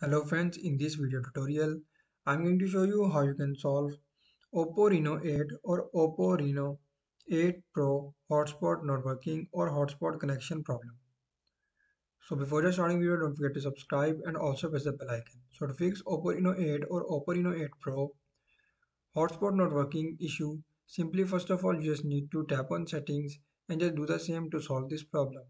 Hello friends, in this video tutorial, I'm going to show you how you can solve Oppo Reno 8 or Oppo Reno 8 Pro hotspot not working or hotspot connection problem. So before just starting video, don't forget to subscribe and also press the bell icon. So to fix Oppo Reno 8 or Oppo Reno 8 Pro hotspot not working issue, simply first of all you just need to tap on settings and just do the same to solve this problem.